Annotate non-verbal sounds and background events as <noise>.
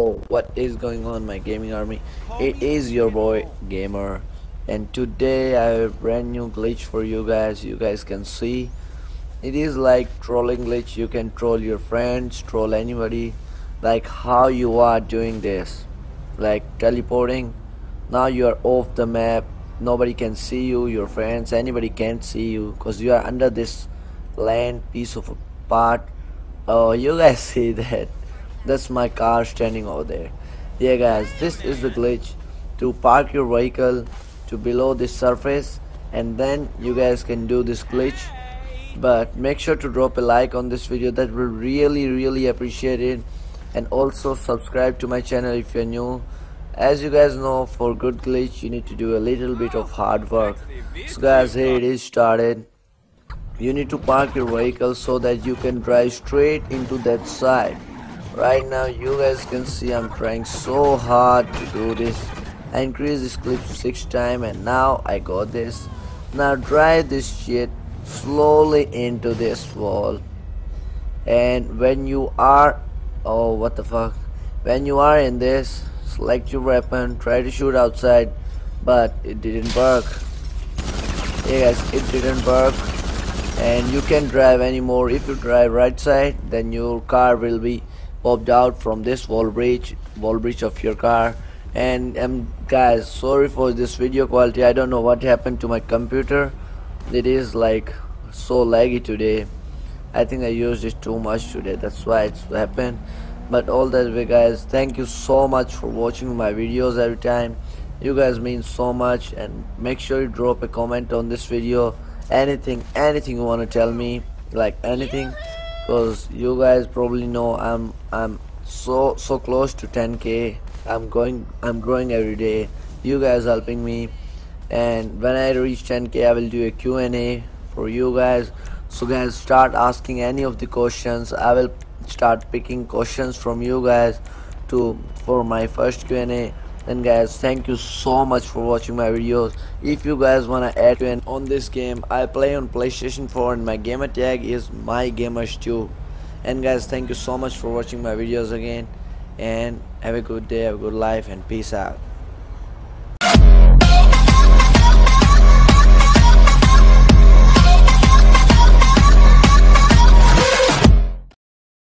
what is going on my gaming army? It is your boy gamer. And today I have a brand new glitch for you guys. You guys can see. It is like trolling glitch. You can troll your friends troll anybody. Like how you are doing this. Like teleporting. Now you are off the map. Nobody can see you your friends. Anybody can't see you because you are under this land piece of a part. Oh you guys <laughs> see that that's my car standing over there. Yeah guys this is the glitch. To park your vehicle to below this surface and then you guys can do this glitch. But make sure to drop a like on this video. That will really really appreciate it. And also subscribe to my channel if you're new. As you guys know for good glitch you need to do a little bit of hard work. So guys here it is started. You need to park your vehicle so that you can drive straight into that side right now you guys can see I'm trying so hard to do this. I increased this clip six times and now I got this. Now drive this shit slowly into this wall. And when you are oh what the fuck? When you are in this select your weapon try to shoot outside but it didn't work. Guys it didn't work. And you can drive anymore. If you drive right side then your car will be popped out from this wall breach wall breach of your car. And um, guys sorry for this video quality. I don't know what happened to my computer. It is like so laggy today. I think I used it too much today. That's why it's happened. But all that way guys thank you so much for watching my videos every time. You guys mean so much. And make sure you drop a comment on this video. Anything anything you want to tell me. Like anything because you guys probably know I'm I'm so so close to 10k I'm going I'm growing every day. You guys helping me. And when I reach 10k I will do a Q&A for you guys. So guys start asking any of the questions. I will start picking questions from you guys to for my first Q&A and guys thank you so much for watching my videos. If you guys wanna add to on this game I play on PlayStation 4 and my gamer tag is my gamers 2 and guys thank you so much for watching my videos again. And have a good day have a good life and peace out